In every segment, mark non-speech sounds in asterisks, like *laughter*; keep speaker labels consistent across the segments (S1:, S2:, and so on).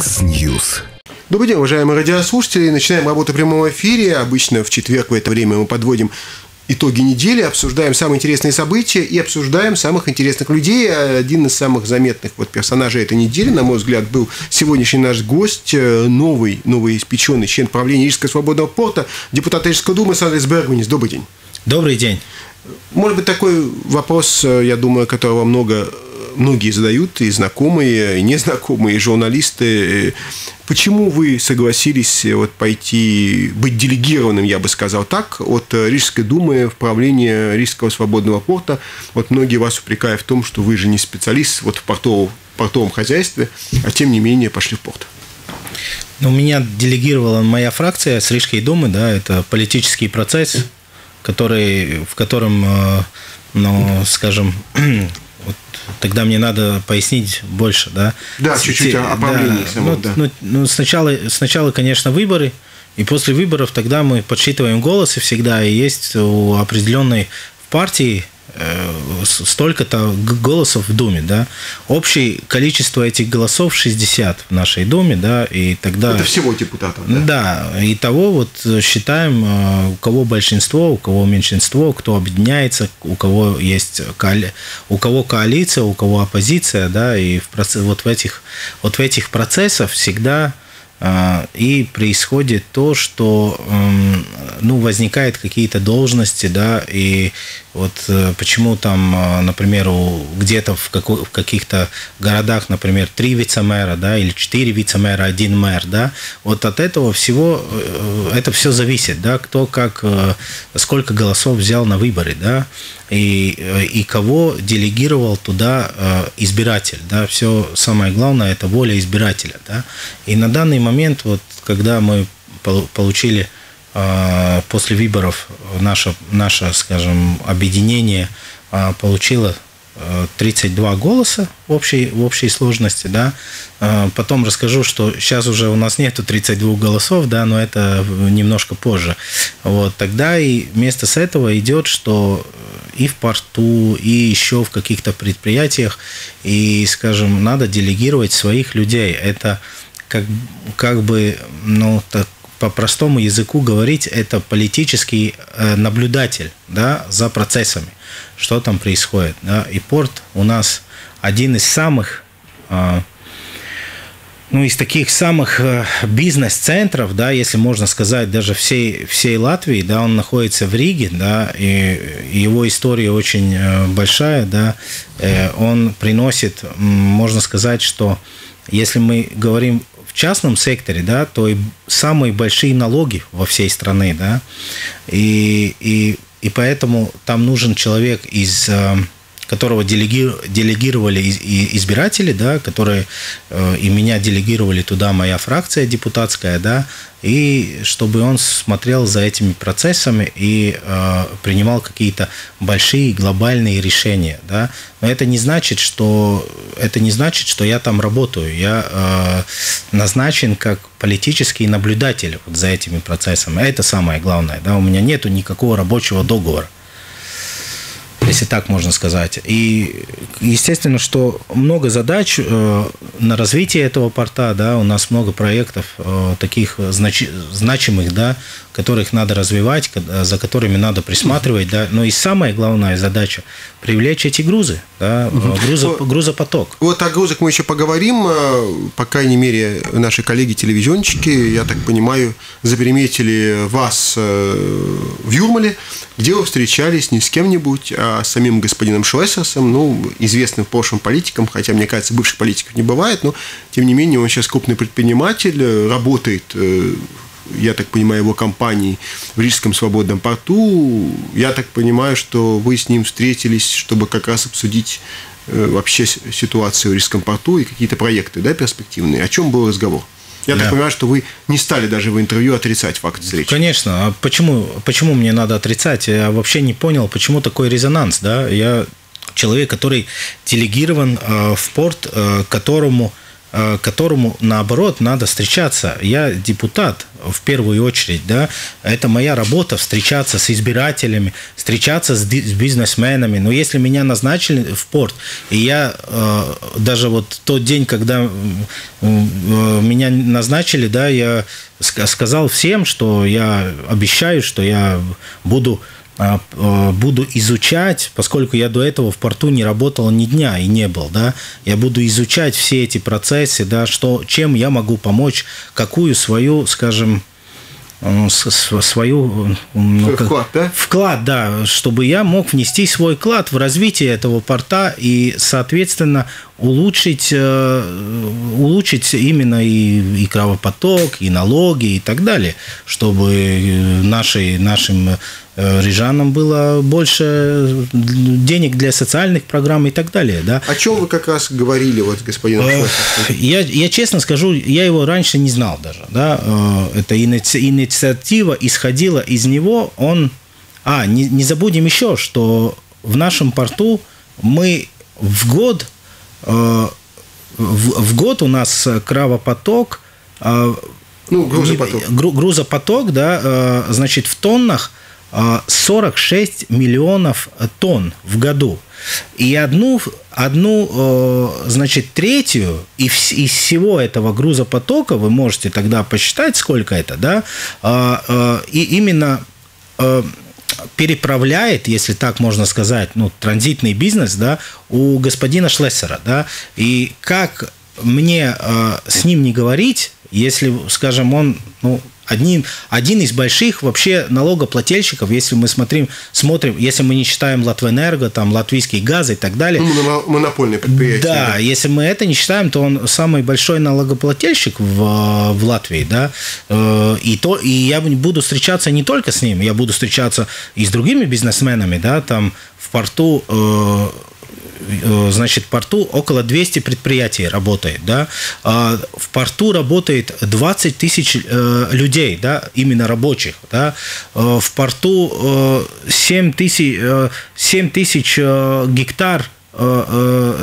S1: Mix News.
S2: Добрый день, уважаемые радиослушатели. Начинаем работу в прямом эфире. Обычно в четверг в это время мы подводим итоги недели, обсуждаем самые интересные события и обсуждаем самых интересных людей. Один из самых заметных вот персонажей этой недели, на мой взгляд, был сегодняшний наш гость, э, новый, новый испеченный член правления Рижского свободного порта, депутат Рижской думы Сандрис Бергманис. Добрый день.
S3: Добрый день.
S2: Может быть, такой вопрос, э, я думаю, которого много многие задают, и знакомые, и незнакомые, и журналисты. Почему вы согласились вот пойти, быть делегированным, я бы сказал так, от Рижской думы в правление Рижского свободного порта? Вот многие вас упрекают в том, что вы же не специалист вот в портовом, портовом хозяйстве, а тем не менее пошли в порт.
S3: Ну, меня делегировала моя фракция с Рижской думы, да, это политический процесс, который, в котором, э, ну, скажем, *clears throat* вот тогда мне надо пояснить больше, да?
S2: Да, чуть-чуть о правлении
S3: да, самом, ну, да. Ну, ну, сначала, сначала, конечно, выборы, и после выборов тогда мы подсчитываем голосы всегда, и есть у определенной партии столько-то голосов в Думе, да. Общее количество этих голосов 60 в нашей Думе, да, и тогда...
S2: Это всего депутатов,
S3: да? Да, и того вот считаем, э, у кого большинство, у кого меньшинство, кто объединяется, у кого есть коали... у кого коалиция, у кого оппозиция, да, и в процесс... вот в этих вот в этих процессах всегда и происходит то, что ну, возникают какие-то должности, да, и вот э, почему там, а, например, где-то в, каких-то городах, например, три вице-мэра, да, или четыре вице-мэра, один мэр, да, вот от этого всего, э, это все зависит, да, кто как, э, сколько голосов взял на выборы, да, и, и кого делегировал туда избиратель, да, все самое главное, это воля избирателя, да, и на данный момент, вот, когда мы получили а, после выборов наше, наше скажем, объединение получило 32 голоса в общей, в общей сложности, да. А, потом расскажу, что сейчас уже у нас нету 32 голосов, да, но это немножко позже. Вот, тогда и вместо с этого идет, что и в порту, и еще в каких-то предприятиях, и, скажем, надо делегировать своих людей. Это как, как бы, ну, так, по простому языку говорить, это политический э, наблюдатель да, за процессами, что там происходит. Да. И порт у нас один из самых э, ну, из таких самых э, бизнес-центров, да, если можно сказать, даже всей, всей Латвии, да, он находится в Риге, да, и его история очень большая, да, он приносит, можно сказать, что если мы говорим в частном секторе, да, то и самые большие налоги во всей стране, да, и, и, и поэтому там нужен человек из которого делегировали избиратели, да, которые э, и меня делегировали туда моя фракция депутатская, да, и чтобы он смотрел за этими процессами и э, принимал какие-то большие глобальные решения, да. Но это не значит, что это не значит, что я там работаю. Я э, назначен как политический наблюдатель вот за этими процессами. Это самое главное, да. У меня нету никакого рабочего договора если так можно сказать. И естественно, что много задач э, на развитие этого порта, да, у нас много проектов э, таких знач, значимых, да, которых надо развивать, за которыми надо присматривать, да. Но и самая главная задача – привлечь эти грузы, да, грузо, грузопоток.
S2: Вот о грузах мы еще поговорим. Э, по крайней мере, наши коллеги-телевизионщики, я так понимаю, заприметили вас э, в Юрмале, где вы встречались не с кем-нибудь, а с самим господином Шлессерсом, ну, известным в прошлом политиком, хотя, мне кажется, бывших политиков не бывает, но, тем не менее, он сейчас крупный предприниматель, э, работает я так понимаю, его компании в Рижском свободном порту. Я так понимаю, что вы с ним встретились, чтобы как раз обсудить э, вообще ситуацию в Рижском порту и какие-то проекты да, перспективные. О чем был разговор? Я да. так понимаю, что вы не стали даже в интервью отрицать факт встречи.
S3: Конечно. А почему, почему мне надо отрицать? Я вообще не понял, почему такой резонанс. Да? Я человек, который делегирован э, в порт, э, которому которому, наоборот, надо встречаться. Я депутат, в первую очередь, да, это моя работа встречаться с избирателями, встречаться с, бизнесменами. Но если меня назначили в порт, и я э, даже вот тот день, когда меня назначили, да, я сказал всем, что я обещаю, что я буду буду изучать, поскольку я до этого в порту не работал ни дня и не был, да, я буду изучать все эти процессы, да, что, чем я могу помочь, какую свою, скажем, свою
S2: ну, вклад, да?
S3: вклад, да, чтобы я мог внести свой вклад в развитие этого порта и, соответственно, улучшить, э, улучшить именно и, и кровопоток, и налоги и так далее, чтобы наши, нашим Э, рижанам было больше денег для социальных программ и так далее. Да?
S2: О чем вы как раз говорили вот с господином
S3: э, я, я честно скажу, я его раньше не знал даже. Да? Э, эта инициатива исходила из него. Он... А, не, не забудем еще, что в нашем порту мы в год, в, в год у нас кровопоток
S2: ну, грузопоток.
S3: Грузопоток, да, значит, в тоннах 46 миллионов тонн в году. И одну, одну э, значит, третью из всего этого грузопотока, вы можете тогда посчитать, сколько это, да, э, и именно э, переправляет, если так можно сказать, ну, транзитный бизнес, да, у господина Шлессера, да, и как мне с ним не говорить, если, скажем, он, ну, один, один из больших вообще налогоплательщиков, если мы смотрим, смотрим, если мы не считаем Латвэнерго, там, латвийский газ и так далее.
S2: Ну, монопольный предприятие.
S3: Да, да, если мы это не считаем, то он самый большой налогоплательщик в, в Латвии, да, э, и, то, и я буду встречаться не только с ним, я буду встречаться и с другими бизнесменами, да, там в порту Э, значит, в порту около 200 предприятий работает, да, а в порту работает 20 тысяч э, людей, да, именно рабочих, да, э, в порту 7 тысяч, 7 тысяч гектар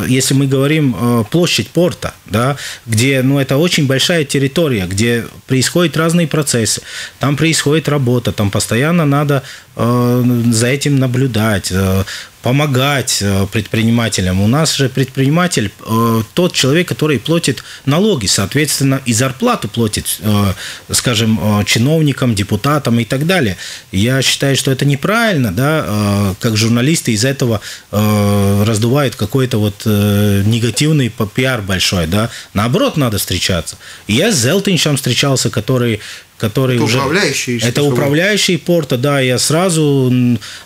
S3: если мы говорим площадь порта, да, где, ну, это очень большая территория, где происходят разные процессы, там происходит работа, там постоянно надо за этим наблюдать, помогать э, предпринимателям. У нас же предприниматель э, тот человек, который платит налоги, соответственно, и зарплату платит, э, скажем, чиновникам, депутатам и так далее. Я считаю, что это неправильно, да, как журналисты из этого раздувают какой-то вот негативный пиар большой, да. Наоборот, надо встречаться. Я с Зелтинчем встречался, который который
S2: это
S3: уже...
S2: Управляющий,
S3: это управляющий порта, да. Я сразу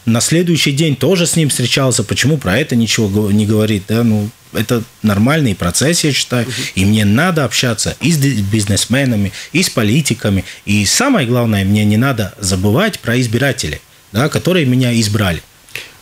S3: на следующий день тоже с ним встречался. Почему про это ничего не говорит, да? Ну, это нормальный процесс, я считаю. Угу. И мне надо общаться и с бизнесменами, и с политиками. И самое главное, мне не надо забывать про избирателей, да, которые меня избрали.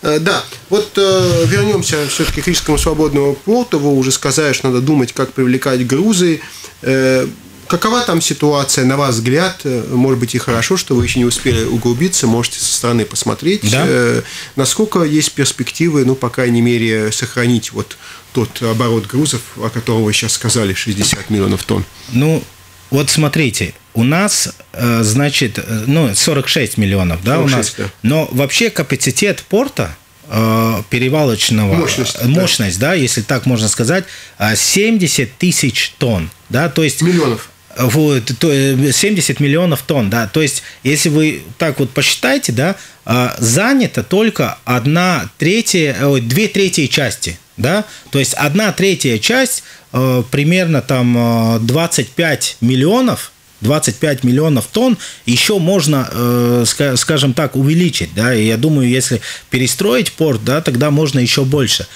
S2: Э, да, вот э, вернемся все-таки к Рижскому свободному порту. Вы уже сказали, что надо думать, как привлекать грузы. Э, Какова там ситуация, на ваш взгляд? Э, может быть, и хорошо, что вы еще не успели углубиться, можете со стороны посмотреть. Да? Э, насколько есть перспективы, ну, по крайней мере, сохранить вот тот оборот грузов, о котором вы сейчас сказали, 60 миллионов тонн?
S3: Ну, вот смотрите, у нас, э, значит, ну, 46 миллионов, да, 46, у нас. Да. Но вообще капацитет порта перевалочного
S2: мощность,
S3: мощность да. да, если так можно сказать, 70 тысяч тонн, да, то есть
S2: миллионов
S3: вот, то 70 миллионов тонн, да, то есть, если вы так вот посчитаете, да, а, занято только одна третья, две трети части, да, то есть одна третья часть, э, примерно там 25 э, миллионов, 25 миллионов тонн еще можно, э, скажем так, увеличить, да, и я думаю, если перестроить порт, да, тогда можно еще больше,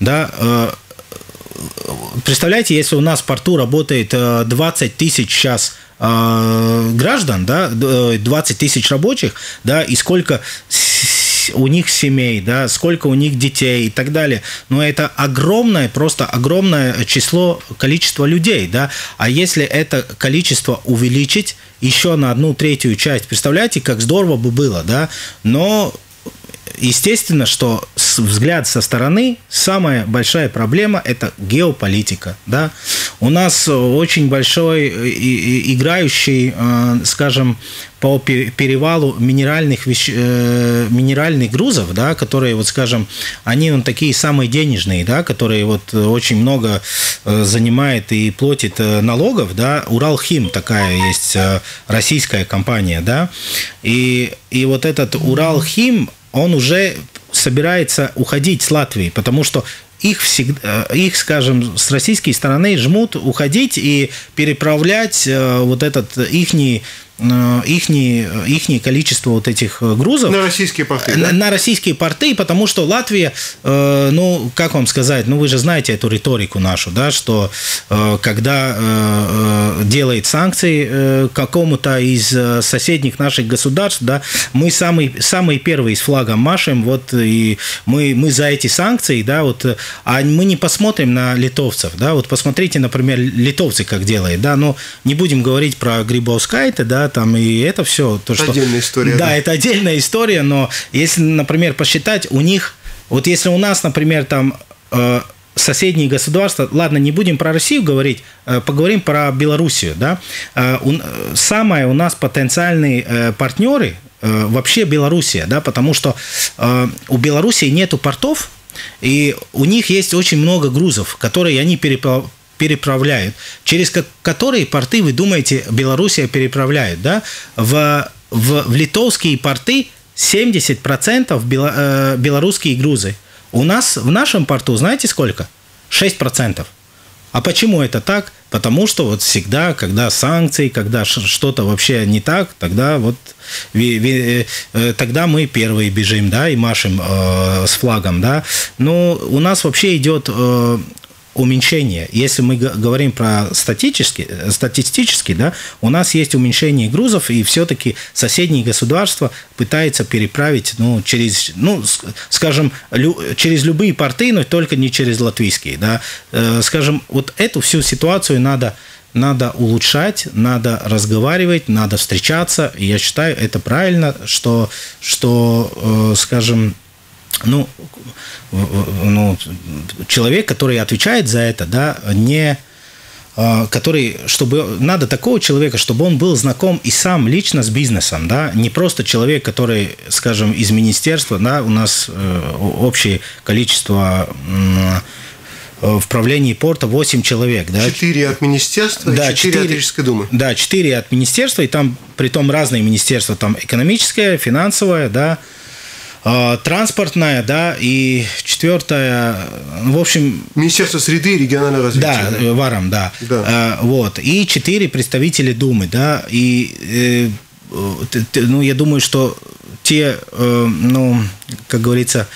S3: да, представляете, если у нас в порту работает 20 э, тысяч сейчас э, граждан, да, 20 тысяч рабочих, да, и сколько у них семей, да, сколько у них детей и так далее. Но это огромное, просто огромное число, количество людей, да. А если это количество увеличить еще на одну третью часть, представляете, как здорово бы было, да. Но естественно, что взгляд со стороны, самая большая проблема – это геополитика. Да? У нас очень большой играющий, э, скажем, по перевалу минеральных, вещ... Э, минеральных грузов, да, которые, вот скажем, они вот такие самые денежные, да, которые вот очень много э, занимает и платит налогов, да, Уралхим такая есть российская компания, да, и, и вот этот Уралхим, он уже собирается уходить с Латвии, потому что их, всегда, э, их, скажем, с российской стороны жмут уходить и переправлять э, вот этот ихний их, их количество вот этих э, грузов
S2: на российские порты,
S3: на, да? на российские порты, потому что Латвия, э, ну, как вам сказать, ну, вы же знаете эту риторику нашу, да, что э, когда э, э делает санкции э, какому-то из соседних наших государств, да, мы самый, самые первые с флагом машем, вот, и мы, мы за эти санкции, да, вот, а мы не посмотрим на литовцев, да, вот посмотрите, например, литовцы как делают, да, но не будем говорить про Грибовскайте, да, там и это все. То,
S2: что, отдельная история.
S3: Да, да, это отдельная история, но если, например, посчитать, у них, вот если у нас, например, там э, соседние государства, ладно, не будем про Россию говорить, э, поговорим про Белоруссию, да, э, самые у нас потенциальные партнеры вообще Белоруссия, да, потому что у Белоруссии нету портов, и у них есть очень много грузов, которые они переправляют переправляют, через которые порты, вы думаете, Белоруссия переправляет, да? В, в, в литовские порты 70% бело, э, белорусские грузы. У нас в нашем порту, знаете сколько? 6%. А почему это так? Потому что вот всегда, когда санкции, когда что-то вообще не так, тогда вот э, тогда мы первые бежим, да, и машем э, с флагом, да. Но у нас вообще идет э, уменьшение. Если мы говорим про статически, статистически, да, у нас есть уменьшение грузов, и все-таки соседние государства пытаются переправить, ну, через, ну, скажем, лю, через любые порты, но только не через латвийские, да. Э, скажем, вот эту всю ситуацию надо надо улучшать, надо разговаривать, надо встречаться. И я считаю, это правильно, что, что э, скажем, ну, ну, человек, который отвечает за это, да, не а, который, чтобы надо такого человека, чтобы он был знаком и сам лично с бизнесом, да, не просто человек, который, скажем, из министерства, да, у нас э, общее количество в правлении порта 8 человек. Да?
S2: 4 от министерства да, и 4, 4 от Рижской думы.
S3: Да, 4 от министерства, и там при том разные министерства, там экономическое, финансовое, да, транспортная, да, и четвертая, ну, в общем...
S2: Министерство среды и регионального развития.
S3: Да, да? ВАРом, да. да. А, вот, и четыре представителя Думы, да, и, э, ну, я думаю, что те, э, ну, как говорится, а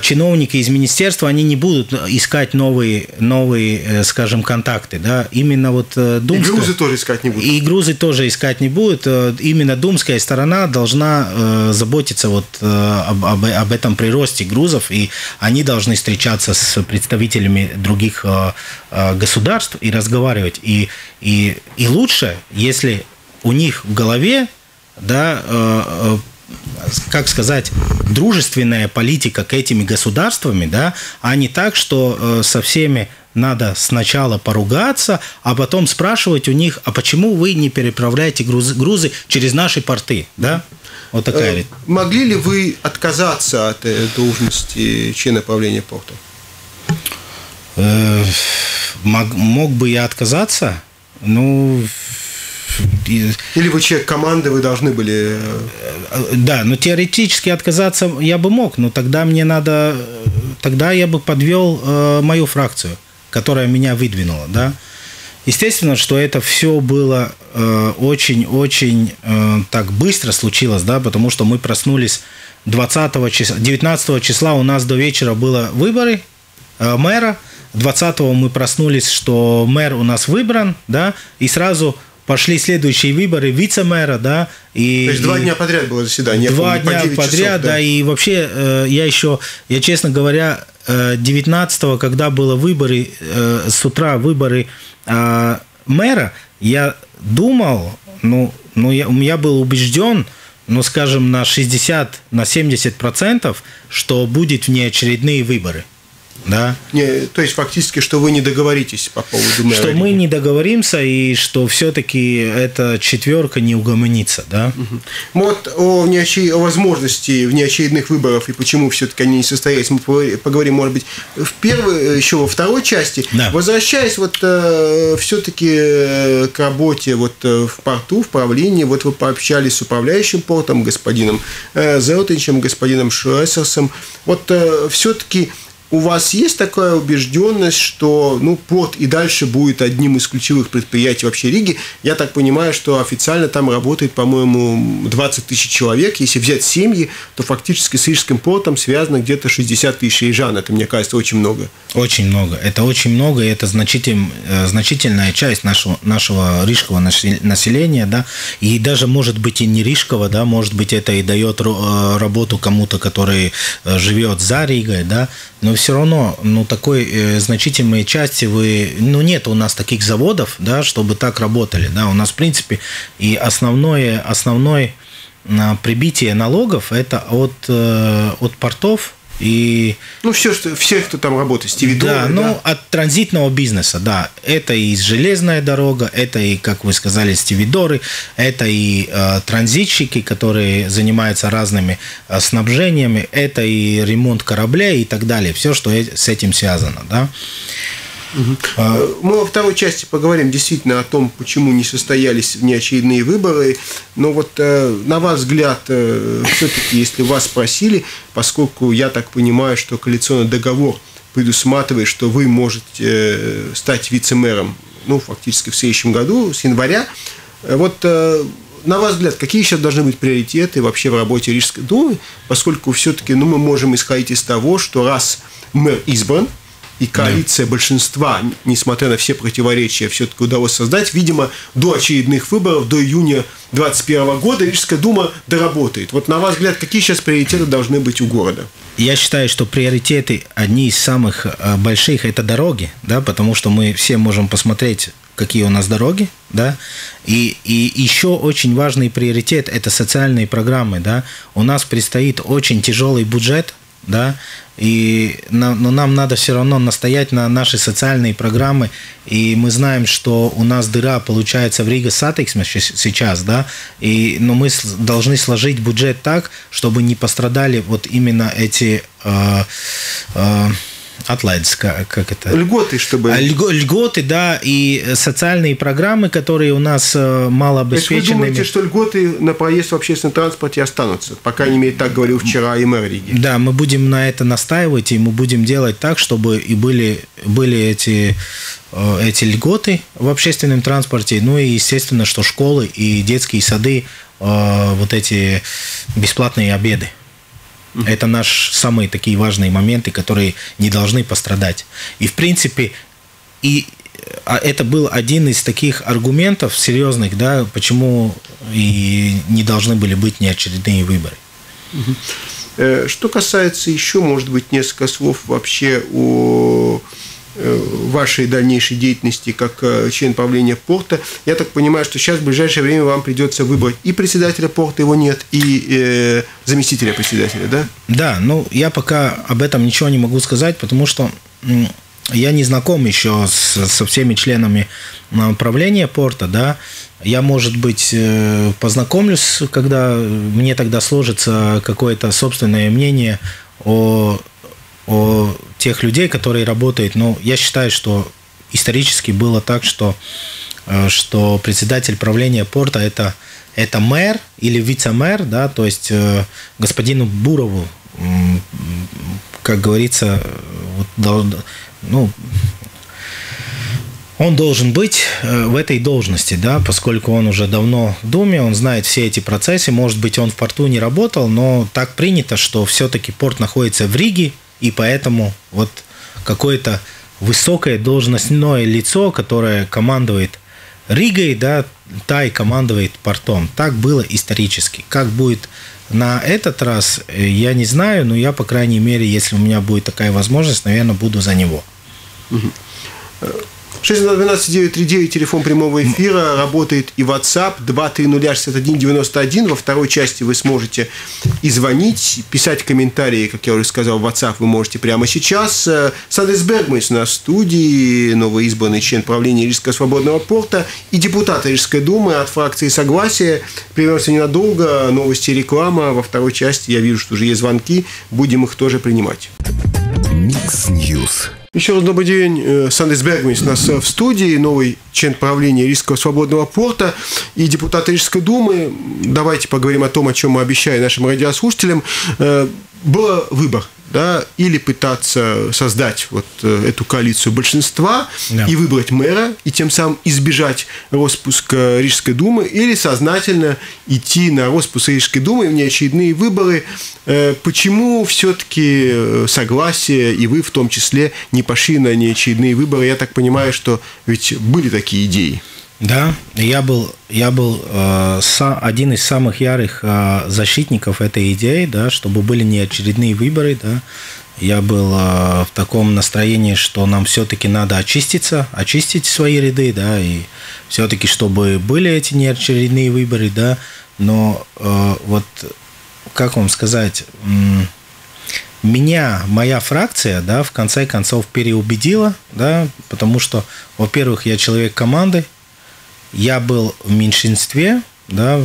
S3: чиновники из министерства, они не будут искать новые, новые э, скажем, контакты. Да? Именно вот
S2: Думская... Э, и грузы тоже искать не будут.
S3: И грузы тоже искать не будут. Э, именно думская сторона должна заботиться вот об, об, об этом приросте грузов, и они должны встречаться с представителями других государств и разговаривать. И, и, и лучше, если у них в голове да, как сказать, дружественная политика к этим государствами, да, а не так, что э, со всеми надо сначала поругаться, а потом спрашивать у них, а почему вы не переправляете грузы, грузы через наши порты, да? Вот такая. Э,
S2: могли ли вы отказаться от э, должности члена правления порта?
S3: Мог, мог бы я отказаться? Ну,
S2: или вы человек команды, вы должны были...
S3: Э, да, но теоретически отказаться я бы мог, но тогда мне надо... Тогда я бы подвел э, мою фракцию, которая меня выдвинула, да. Естественно, что это все было очень-очень э, так быстро случилось, да, потому что мы проснулись 20 числа, 19 числа у нас до вечера было выборы мэра, 20 мы проснулись, что мэр у нас выбран, да, и сразу пошли следующие выборы вице-мэра, да,
S2: и... То есть два дня подряд было заседание.
S3: Два помню, дня по подряд, часов, да. да, и вообще э, я еще, я честно говоря, 19-го, э, когда было выборы, э, с утра выборы мэра, я думал, ну, ну я, я был убежден, ну, скажем, на 60, на 70 процентов, что будет внеочередные выборы – да.
S2: Не, то есть фактически, что вы не договоритесь по поводу
S3: мэра. Что мы не договоримся и что все-таки эта четверка не угомонится, да. Угу.
S2: Вот о, неочи... о возможности внеочередных выборов и почему все-таки они не состоялись, мы поговорим, может быть, в первой, еще во второй части. Да. Возвращаясь вот э, все-таки э, к работе вот э, в порту, в правлении, вот вы пообщались с управляющим портом, господином э, Зелтинчем, господином Шрессерсом. Вот э, все-таки у вас есть такая убежденность, что ну, порт и дальше будет одним из ключевых предприятий вообще Риги? Я так понимаю, что официально там работает, по-моему, 20 тысяч человек. Если взять семьи, то фактически с Рижским портом связано где-то 60 тысяч рижан. Это, мне кажется, очень много.
S3: Очень много. Это очень много, и это значитель, э, значительная часть нашего, нашего рижского населения. Да? И даже, может быть, и не рижского, да? может быть, это и дает э, работу кому-то, который э, живет за Ригой, да? но все равно, ну, такой э, значительной части вы, ну, нет у нас таких заводов, да, чтобы так работали, да, у нас, в принципе, и основное, основное прибитие налогов это от, э, от портов, и...
S2: Ну, все, что, все, кто там работает, стивидоры,
S3: да, ну, да? от транзитного бизнеса, да. Это и железная дорога, это и, как вы сказали, стивидоры, это и э, транзитщики, которые занимаются разными э, снабжениями, это и ремонт кораблей и так далее. Все, что с этим связано, да.
S2: Угу. Мы во второй части поговорим действительно о том, почему не состоялись внеочередные выборы. Но вот э, на ваш взгляд, э, все-таки, если вас спросили, поскольку я так понимаю, что коалиционный договор предусматривает, что вы можете стать вице-мэром, ну, фактически в следующем году, с января, вот на ваш взгляд, какие сейчас должны быть приоритеты вообще в работе Рижской думы, поскольку все-таки ну, мы можем исходить из того, что раз мэр избран, и коалиция да. большинства, несмотря на все противоречия, все-таки удалось создать. Видимо, до очередных выборов, до июня 2021 года Рижская дума доработает. Вот на ваш взгляд, какие сейчас приоритеты должны быть у города?
S3: Я считаю, что приоритеты, одни из самых э, больших, это дороги, да, потому что мы все можем посмотреть какие у нас дороги, да, и, и еще очень важный приоритет – это социальные программы, да. У нас предстоит очень тяжелый бюджет, да, и, но нам надо все равно настоять на наши социальные программы, и мы знаем, что у нас дыра получается в Rīgas satiksme сейчас, да, и, но мы должны сложить бюджет так, чтобы не пострадали вот именно эти э, э, atlaides, как, как это?
S2: Льготы, чтобы...
S3: А, льго, льготы, да, и социальные программы, которые у нас э, мало обеспечены.
S2: вы думаете, что льготы на проезд в общественном транспорте останутся? По крайней мере, так говорил вчера и мэр Риги.
S3: Да, мы будем на это настаивать, и мы будем делать так, чтобы и были, были эти э, эти льготы в общественном транспорте, ну и естественно, что школы и детские сады, э, вот эти бесплатные обеды. Это наши самые такие важные моменты, которые не должны пострадать. И в принципе, и а это был один из таких аргументов серьезных, да, почему и не должны были быть неочередные выборы.
S2: Э, что касается еще, может быть, несколько слов вообще о вашей дальнейшей деятельности как э, член правления порта. Я так понимаю, что сейчас в ближайшее время вам придется выбрать и председателя порта, его нет, и э, заместителя председателя, да?
S3: Да, ну я пока об этом ничего не могу сказать, потому что я не знаком еще с, со всеми членами правления порта, да. Я, может быть, э, познакомлюсь, когда мне тогда сложится какое-то собственное мнение о о тех людей, которые работают. Но я считаю, что исторически было так, что, э, что председатель правления порта это, это мэр или вице-мэр, да, то есть э, господину Бурову, как говорится, вот, ну, он должен быть э, в этой должности, да, поскольку он уже давно в Думе, он знает все эти процессы. Может быть, он в порту не работал, но так принято, что все-таки порт находится в Риге, и поэтому вот какое-то высокое должностное лицо, которое командует Ригой, да, та и командует портом. Так было исторически. Как будет на этот раз, э, я не знаю, но я, по крайней мере, если у меня будет такая возможность, наверное, буду за него.
S2: 612-939, телефон прямого эфира, работает и WhatsApp 230-6191. Во второй части вы сможете и звонить, писать комментарии, как я уже сказал, в WhatsApp вы можете прямо сейчас. Сандес Бергмейс на студии, новоизбранный член правления Рижского свободного порта и депутат Рижской думы от фракции Согласия. Прервемся ненадолго, новости реклама. Во второй части я вижу, что уже есть звонки, будем их тоже принимать. Mix News. Еще раз добрый день. Э, Сандрис Бергманис у нас э, в студии, новый член правления Рижского свободного порта и депутат Рижской думы. Давайте поговорим о том, о чем мы обещаем нашим радиослушателям. Э, был выбор да, или пытаться создать вот э, эту коалицию большинства да. и выбрать мэра, и тем самым избежать распуска Рижской думы, или сознательно идти на распуск Рижской думы в неочередные выборы. Э, почему все-таки э, согласие, и вы в том числе, не пошли на неочередные выборы? Я так понимаю, что ведь были такие идеи.
S3: Да, я был, я был э, са, один из самых ярых э, защитников этой идеи, да, чтобы были не очередные выборы, да. Я был э, в таком настроении, что нам все-таки надо очиститься, очистить свои ряды, да, и все-таки чтобы были эти неочередные выборы, да. Но э, вот как вам сказать, меня моя фракция, да, в конце концов переубедила, да, потому что, во-первых, я человек команды, я был в меньшинстве, да,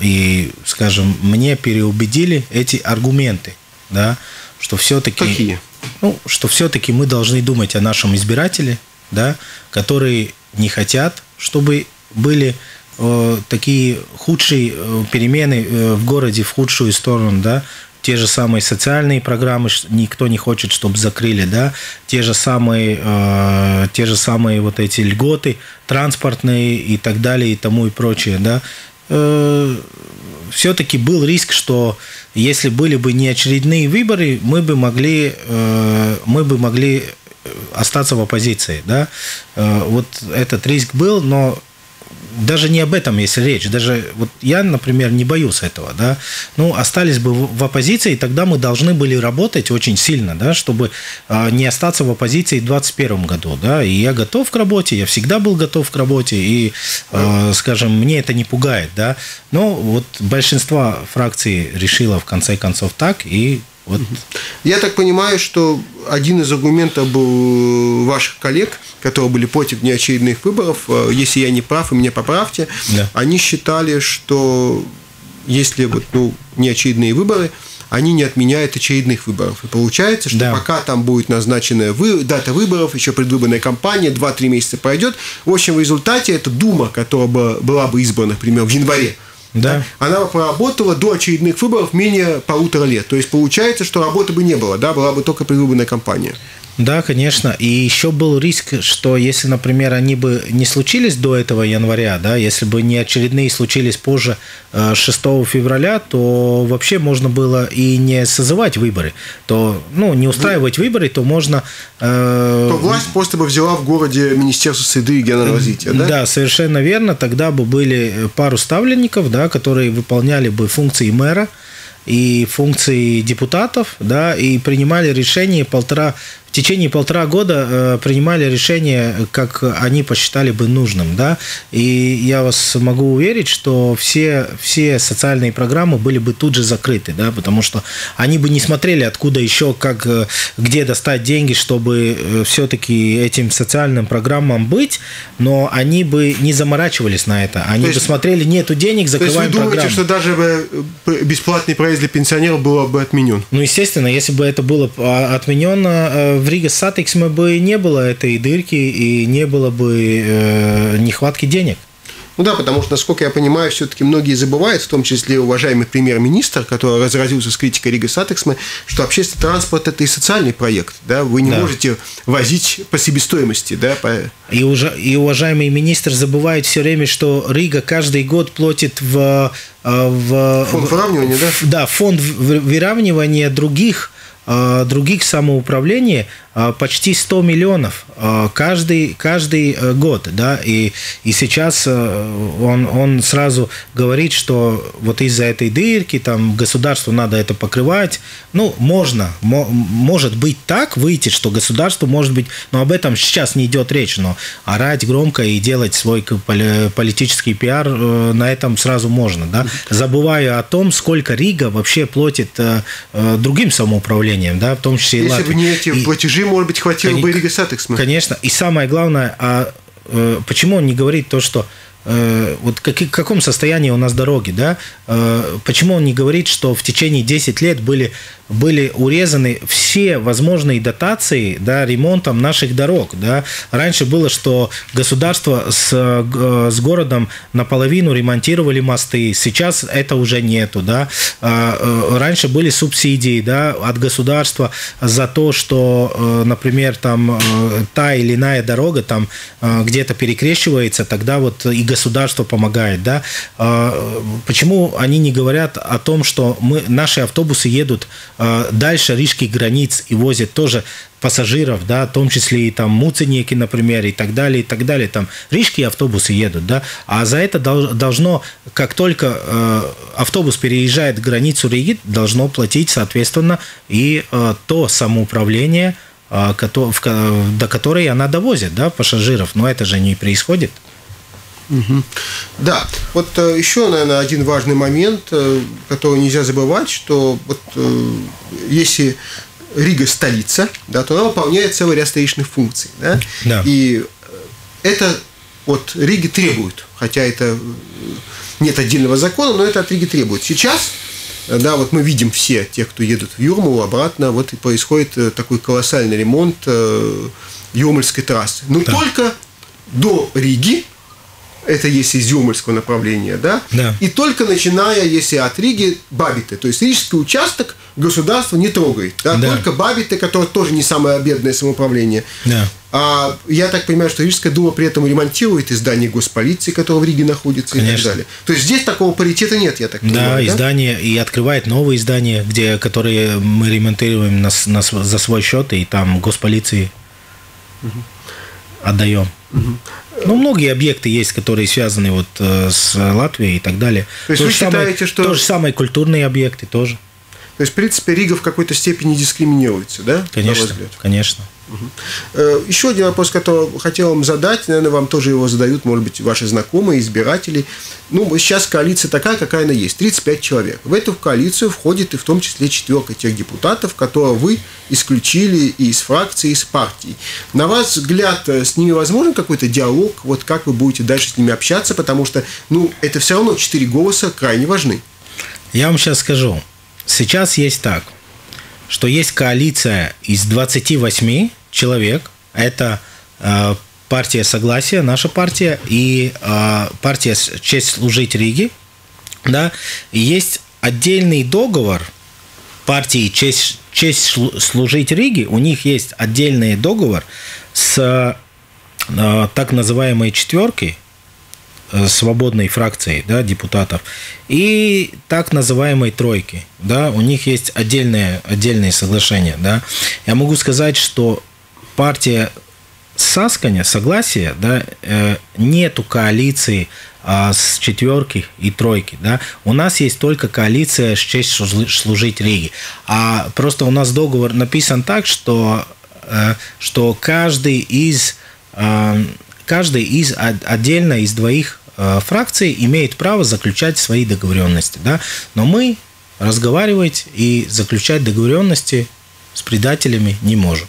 S3: и, скажем, мне переубедили эти аргументы, да, что все-таки...
S2: Какие?
S3: Ну, что все-таки мы должны думать о нашем избирателе, да, которые не хотят, чтобы были э, такие худшие э, перемены э, в городе в худшую сторону, да, те же самые социальные программы никто не хочет, чтобы закрыли, да, те же самые, э, те же самые вот эти льготы транспортные и так далее и тому и прочее, да. Э, все-таки был риск, что если были бы не очередные выборы, мы бы могли, э, мы бы могли остаться в оппозиции, да. Э, вот этот риск был, но даже не об этом если речь. Даже вот я, например, не боюсь этого, да. Ну, остались бы в оппозиции, и тогда мы должны были работать очень сильно, да, чтобы а, не остаться в оппозиции в 2021 году, да. И я готов к работе, я всегда был готов к работе, и, а, скажем, мне это не пугает, да. Но вот большинство фракций решило в конце концов так, и вот.
S2: Я так понимаю, что один из аргументов был ваших коллег, которые были против неочередных выборов, э, если я не прав, и меня поправьте, да. они считали, что если вот, ну, неочередные выборы, они не отменяют очередных выборов. И получается, что да. пока там будет назначена вы, дата выборов, еще предвыборная кампания, 2-3 месяца пройдет. В общем, в результате эта Дума, которая была бы избрана, например, в январе, да. она бы проработала до очередных выборов менее полутора лет. То есть получается, что работы бы не было, да, была бы только предвыборная кампания.
S3: Да, конечно. И еще был риск, что если, например, они бы не случились до этого января, да, если бы не очередные случились позже 6 э, февраля, то вообще можно было и не созывать выборы. То, ну, не устраивать выборы, то можно...
S2: Э, то власть просто бы взяла в городе Министерство среды и регионального развития, да?
S3: Да, совершенно верно. Тогда бы были пару ставленников, да, которые выполняли бы функции мэра, и функции депутатов, да, и принимали решения полтора течение полтора года э, принимали решение, как они посчитали бы нужным, да, и я вас могу уверить, что все, все социальные программы были бы тут же закрыты, да, потому что они бы не смотрели, откуда еще, как, э, где достать деньги, чтобы э, все-таки этим социальным программам быть, но они бы не заморачивались на это, они есть, бы смотрели, нету денег, закрываем
S2: то есть вы
S3: думаете,
S2: программу. что даже бесплатный проезд для пенсионеров был бы отменен?
S3: Ну, естественно, если бы это было а, отменено, в Rīgas satiksme бы не было этой дырки и не было бы э, нехватки денег.
S2: Ну да, потому что, насколько я понимаю, все-таки многие забывают, в том числе уважаемый премьер-министр, который разразился с критикой Rīgas satiksme, что общественный транспорт – это и социальный проект. Да? Вы не да. можете возить по себестоимости. Да? По...
S3: И, уже, и уважаемый министр забывает все время, что Рига каждый год платит в… Э, в
S2: фонд выравнивания,
S3: в, да? Да, фонд выравнивания других – других самоуправлений почти 100 миллионов каждый, каждый год, да, и, и сейчас он, он сразу говорит, что вот из-за этой дырки там государству надо это покрывать. Ну, можно, может быть так выйти, что государство может быть, но об этом сейчас не идет речь, но орать громко и делать свой политический пиар на этом сразу можно, да, забывая о том, сколько Рига вообще платит э, э, другим самоуправлением, да, в том числе и
S2: Если бы не эти платежи, может быть, хватило бы Rīgas satiksme.
S3: Конечно, и самое главное, а э, почему он не говорит то, что вот как, в каком состоянии у нас дороги, да? Э, почему он не говорит, что в течение 10 лет были, были урезаны все возможные дотации, да, ремонтом наших дорог, да? Раньше было, что государство с, э, с городом наполовину ремонтировали мосты, сейчас это уже нету, да? Раньше были субсидии, да, от государства за то, что, например, там та или иная дорога там где-то перекрещивается, тогда вот и государство помогает, да. А, почему они не говорят о том, что мы, наши автобусы едут а, дальше рижских границ и возят тоже пассажиров, да, в том числе и там муценики, например, и так далее, и так далее. Там рижские автобусы едут, да, а за это должно, как только э, автобус переезжает границу Риги, должно платить, соответственно, и то самоуправление, до которой она довозит, да, пассажиров. Но это же не происходит.
S2: Угу. Да, вот э, еще, наверное, один важный момент, э, который нельзя забывать, что вот э, если Рига столица, да, то она выполняет целый ряд столичных функций. Да? Да. И это от Риги требует, хотя это нет отдельного закона, но это от Риги требует. Сейчас, да, вот мы видим все, те, кто едут в Юрмалу, обратно, вот и происходит такой колоссальный ремонт Юрмальской трассы. Но да. только до Риги, это если из Юмольского направления, да?
S3: да.
S2: И только начиная, если от Риги, Бабиты, то есть рижский участок государство не трогает, да? да. Только Бабиты, которое тоже не самое бедное самоуправление.
S3: Да.
S2: А я так понимаю, что Рижская дума при этом ремонтирует издание госполиции, которое в Риге находится Конечно. и так далее. То есть здесь такого паритета нет, я так
S3: понимаю. Да, издание и открывает новые издания, где, которые мы ремонтируем на, на, за свой счет, и там госполиции угу. отдаем. Ну, многие объекты есть, которые связаны вот э, с Латвией и так далее.
S2: То есть то вы считаете, самое, что...
S3: То же самое культурные объекты тоже.
S2: То есть, в принципе, Рига в какой-то степени дискриминируется, да?
S3: Конечно, конечно.
S2: Угу. Еще один вопрос, который хотел вам задать, наверное, вам тоже его задают, может быть, ваши знакомые, избиратели. Ну, сейчас коалиция такая, какая она есть, 35 человек. В эту коалицию входит и в том числе четверка тех депутатов, которые вы исключили из фракции, из партии. На ваш взгляд, э, с ними возможен какой-то диалог? Вот как вы будете дальше с ними общаться? Потому что, ну, это все равно четыре голоса крайне важны.
S3: Я вам сейчас скажу. Сейчас есть так, что есть коалиция из 28 человек. Это э, партия Согласия, наша партия, и э, партия Честь служить Риги. Да, есть отдельный договор партии Честь, Честь служить Риги. У них есть отдельный договор с э, так называемой четверкой, свободной фракции да, депутатов и так называемой тройки. Да, у них есть отдельные, отдельные соглашения. Да. Я могу сказать, что партия Сасканя, согласия, да, э, нету коалиции а, с четверки и тройки. Да. У нас есть только коалиция с честь служить Риге. А просто у нас договор написан так, что, э, что каждый из каждый из отдельно из двоих э, фракций имеет право заключать свои договоренности. Да? Но мы разговаривать и заключать договоренности с предателями не можем.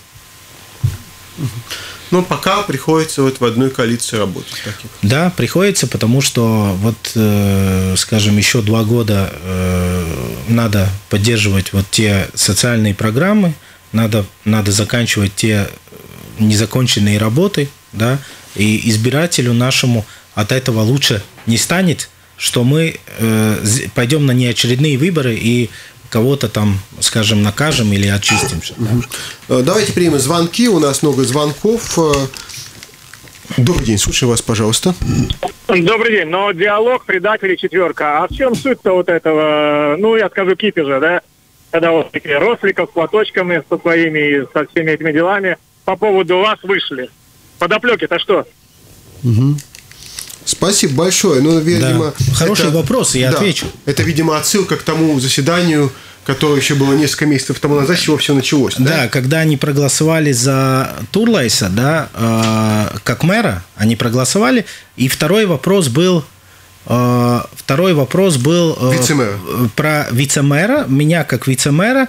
S2: Но пока приходится вот в одной коалиции работать.
S3: Да, приходится, потому что вот, э, скажем, еще два года э, надо поддерживать вот те социальные программы, надо, надо заканчивать те незаконченные работы, да, и избирателю нашему от этого лучше не станет, что мы э, пойдем на неочередные выборы и кого-то там, скажем, накажем или очистим.
S2: Угу. Давайте примем звонки. У нас много звонков. Э, добрый день, слушаю вас, пожалуйста.
S1: Добрый день. Но диалог предатели четверка. А в чем суть-то вот этого, ну, я скажу, кипежа, да? когда вот такие росликов с платочками со своими, со всеми этими делами по поводу вас вышли. Подоплеки-то что?
S2: Угу. Спасибо большое. Ну, видимо,
S3: да. Хороший это, вопрос, я да, отвечу.
S2: Это, видимо, отсылка к тому заседанию, которое еще было несколько месяцев тому назад, с чего все началось. Да,
S3: да когда они проголосовали за Турлайса, да, э, как мэра, они проголосовали. И второй вопрос был э, Второй вопрос был
S2: э, вице-мэра.
S3: про вице-мэра, меня как вице-мэра,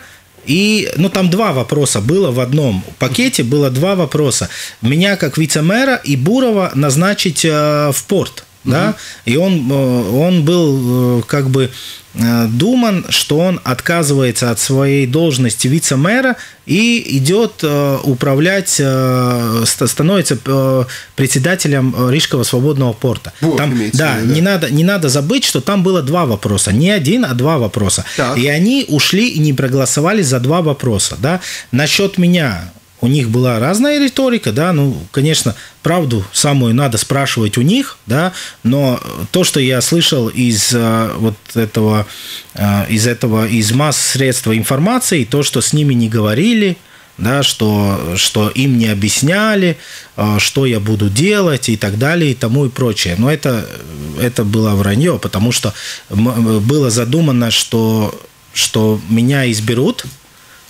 S3: и, ну, там два вопроса было в одном пакете, было два вопроса. Меня как вице-мэра и Бурова назначить э, в порт да, и он, э, он был э, как бы э, думан, что он отказывается от своей должности вице-мэра и идет управлять, становится председателем Рижского свободного порта.
S2: Вот,
S3: там,
S2: да,
S3: да, не надо, не надо забыть, что там было два вопроса, не один, а два вопроса. Так. И они ушли и не проголосовали за два вопроса, да. Насчет меня у них была разная риторика, да, ну, конечно, правду самую надо спрашивать у них, да, но то, что я слышал из э, вот этого, э, из этого, из масс средств информации, то, что с ними не говорили, да, что, что им не объясняли, э, что я буду делать и так далее, и тому и прочее. Но это, это было вранье, потому что было задумано, что, что меня изберут,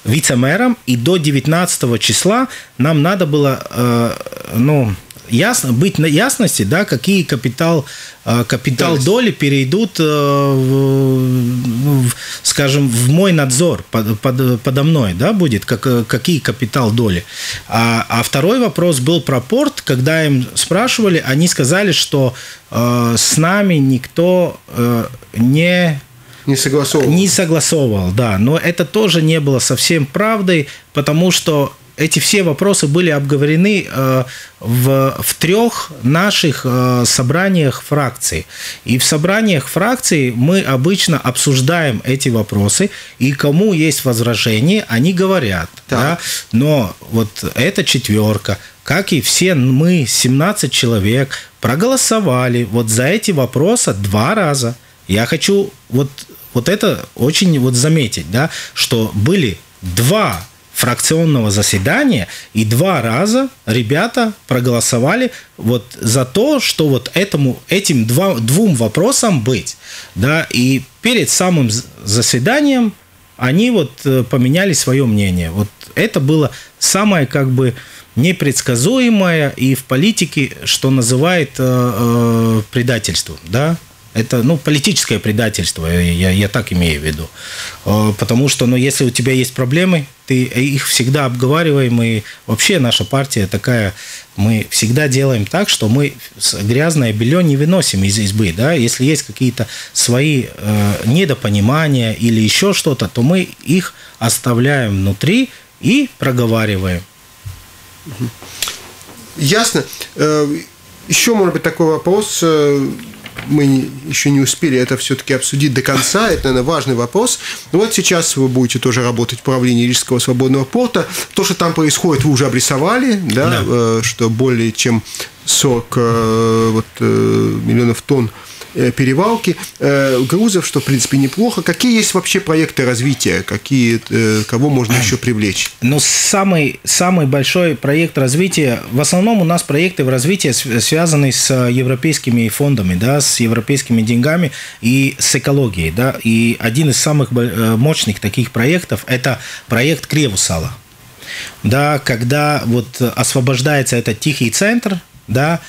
S3: вице-мэром, и до 19 числа нам надо было, э, ну, ясно, быть на ясности, да, какие капитал, э, капитал да. доли перейдут, э, в, скажем, в мой надзор под, под, подо мной, да, будет, как, какие капитал доли. А, а второй вопрос был про порт, когда им спрашивали, они сказали, что э, с нами никто э, не
S2: не согласовывал.
S3: Не согласовывал, да. Но это тоже не было совсем правдой, потому что эти все вопросы были обговорены э, в, в трех наших э, собраниях фракций. И в собраниях фракций мы обычно обсуждаем эти вопросы, и кому есть возражения, они говорят. Да. Но вот эта четверка, как и все мы, 17 человек, проголосовали вот за эти вопросы два раза. Я хочу вот вот это очень вот заметить, да, что были два фракционного заседания, и два раза ребята проголосовали вот за то, что вот этому, этим два, двум вопросам быть. Да, и перед самым заседанием они вот э, поменяли свое мнение. Вот это было самое как бы непредсказуемое и в политике, что называет э, э, предательством, да, это, ну, политическое предательство, я, я так имею в виду. Э, потому что, ну, если у тебя есть проблемы, ты их всегда обговариваем, и вообще наша партия такая, мы всегда делаем так, что мы грязное белье не выносим из избы, да, если есть какие-то свои э, недопонимания или еще что-то, то мы их оставляем внутри и проговариваем.
S2: Ясно. Э, еще, может быть, такой вопрос э, мы еще не успели это все-таки обсудить до конца. Это, наверное, важный вопрос. Но вот сейчас вы будете тоже работать в правлении Рижского свободного порта. То, что там происходит, вы уже обрисовали, да, да. Э, что более чем 40 э, вот, э, миллионов тонн перевалки э, грузов, что, в принципе, неплохо. Какие есть вообще проекты развития? Какие, э, кого можно еще привлечь?
S3: Ну, самый, самый большой проект развития, в основном у нас проекты в развитии связаны с европейскими фондами, да, с европейскими деньгами и с экологией. Да, и один из самых мощных таких проектов – это проект Кревусала. Да, когда вот освобождается этот тихий центр, да,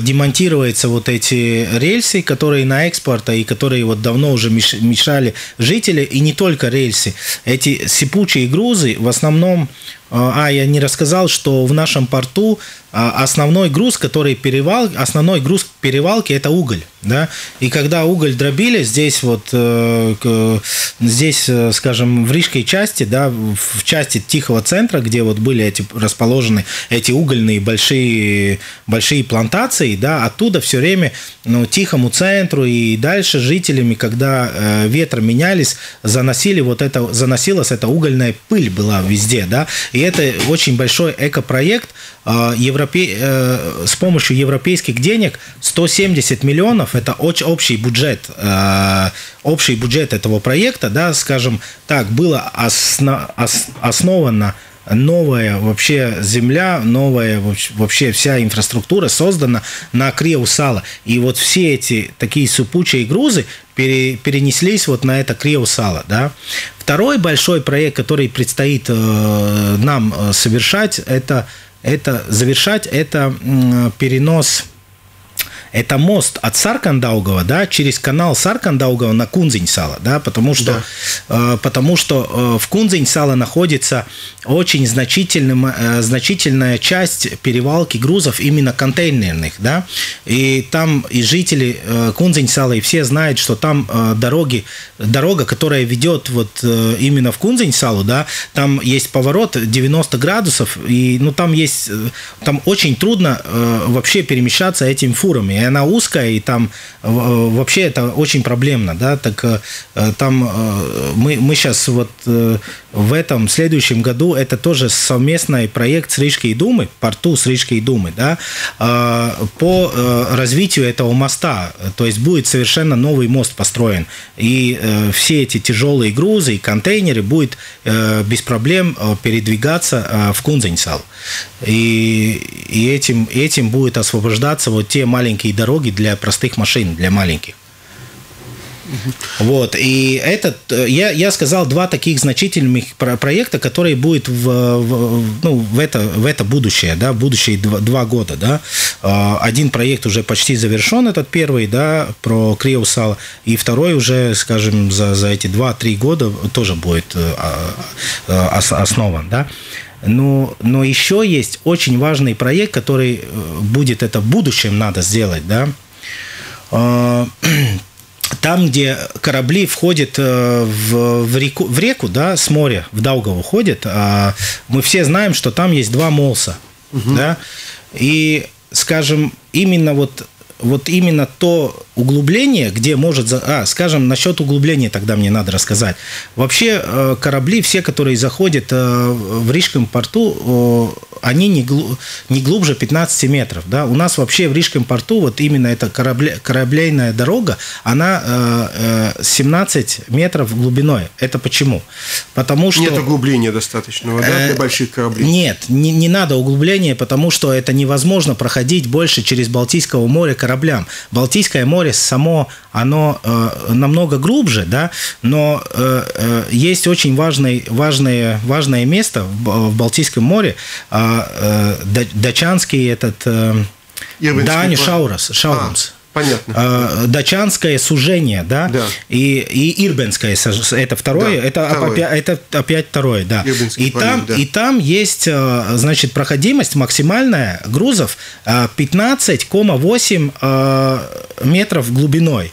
S3: демонтируются вот эти рельсы, которые на экспорт, и которые вот давно уже мешали жители, и не только рельсы. Эти сипучие грузы в основном а, а, я не рассказал, что в нашем порту а, основной груз, который перевал, основной груз перевалки это уголь, да. И когда уголь дробили здесь вот э, здесь, э, скажем, в рижской части, да, в части тихого центра, где вот были эти расположены эти угольные большие большие плантации агломерации, да, оттуда все время, ну, Тихому центру и дальше жителями, когда э, ветры менялись, заносили вот это, заносилась эта угольная пыль была везде, да, и это очень большой экопроект, э, европе, э, с помощью европейских денег 170 миллионов, это очень общий бюджет, э, общий бюджет этого проекта, да, скажем так, было осно, ос, основано новая вообще земля, новая вообще вся инфраструктура создана на Криусала. И вот все эти такие супучие грузы пере, перенеслись вот на это Криусала. Да? Второй большой проект, который предстоит э, нам э, совершать, это, это завершать, это перенос это мост от Саркандаугова, да, через канал Саркандаугова на Кунзень-Сало, да, потому что, да. э, потому что э, в Кунзень-Сало находится очень значительным, э, значительная часть перевалки грузов именно контейнерных, да, и там и жители э, Кунзень-Сала, и все знают, что там э, дороги, дорога, которая ведет вот э, именно в Кунзень-Салу, да, там есть поворот 90 градусов, и, ну, там есть, э, там очень трудно э, вообще перемещаться этими фурами, она узкая, и там э, вообще это очень проблемно, да, так э, там э, мы, мы сейчас вот в этом следующем году это тоже совместный проект с Рижской Думы, порту с Рижской Думы, да, по развитию этого моста, то есть будет совершенно новый мост построен, и все эти тяжелые грузы и контейнеры будет без проблем передвигаться в Кунзенсал. И, и этим, этим будет освобождаться вот те маленькие дороги для простых машин, для маленьких. Вот, и этот, я, я сказал два таких значительных проекта, которые будут в, в, ну, в, это, в это будущее, да, будущие два, два года, да. А, один проект уже почти завершен, этот первый, да, про Криосал, и второй уже, скажем, за, за эти два-три года тоже будет а, а, основан, да. Но, но еще есть очень важный проект, который э, будет это в будущем надо сделать, да. *clears throat* Там, где корабли входят э, в, в, реку, в реку, да, с моря, в Даугаву ходят, а мы все знаем, что там есть два молса, угу. да, и, скажем, именно вот вот именно то углубление, где может... А, скажем, насчет углубления тогда мне надо рассказать. Вообще э, корабли, все, которые заходят э, в Рижском порту, они не, глу, не глубже 15 метров. Да? У нас вообще в Рижском порту вот именно эта корабле, кораблейная дорога, она 17 э, метров глубиной. Это почему? Потому что...
S2: Нет углубления достаточного да, для больших кораблей?
S3: Нет, не, не надо углубления, потому что это невозможно проходить больше через Балтийского моря кораблям. Балтийское море само, оно э, намного глубже, да, но э, э, есть очень важный, важное, важное место в, в Балтийском море, э, э, дачанский этот... Э, Дани Шаурас, Шаурумс. А.
S2: Понятно.
S3: Э, дачанское сужение, да,
S2: да.
S3: И, и ирбенское, это второе, да, это, второе. Опять, это опять второе, да. И, полив, там, да. и там есть, э, значит, проходимость максимальная грузов 15,8 э, метров глубиной.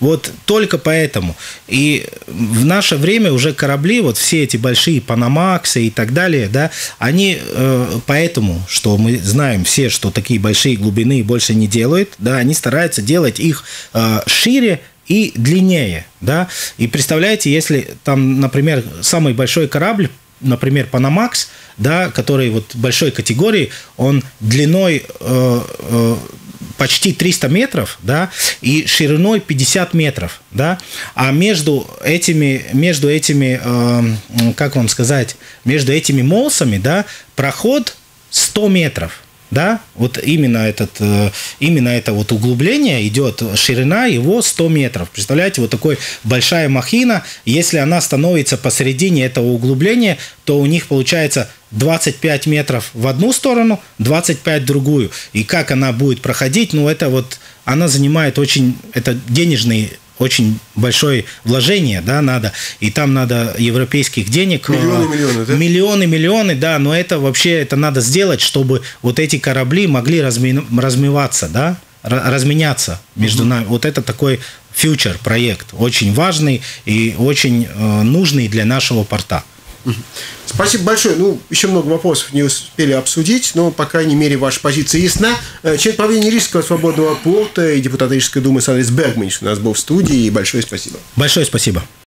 S3: Вот только поэтому. И в наше время уже корабли, вот все эти большие Панамаксы и так далее, да, они э, поэтому, что мы знаем все, что такие большие глубины больше не делают, да, они стараются делать их э, шире и длиннее, да. И представляете, если там, например, самый большой корабль например, Panamax, да, который вот большой категории, он длиной э, э, почти 300 метров, да, и шириной 50 метров, да, а между этими, между этими, э, как вам сказать, между этими молсами, да, проход 100 метров, да, вот именно, этот, э, именно это вот углубление идет, ширина его 100 метров. Представляете, вот такой большая махина, если она становится посередине этого углубления, то у них получается 25 метров в одну сторону, 25 в другую. И как она будет проходить, ну это вот, она занимает очень, это денежный очень большое вложение, да, надо, и там надо европейских денег.
S2: Миллионы, э, миллионы, да?
S3: Миллионы, миллионы, да, но это вообще, это надо сделать, чтобы вот эти корабли могли разми, размываться, да, разменяться между угу. нами. Вот это такой фьючер проект, очень важный и очень э, нужный для нашего порта.
S2: Спасибо большое. Ну, еще много вопросов не успели обсудить, но, по крайней мере, ваша позиция ясна. Э, член правления Рижского свободного порта и депутат Рижской думы Сандрис Бергманич у нас был в студии. И большое спасибо.
S3: Большое спасибо.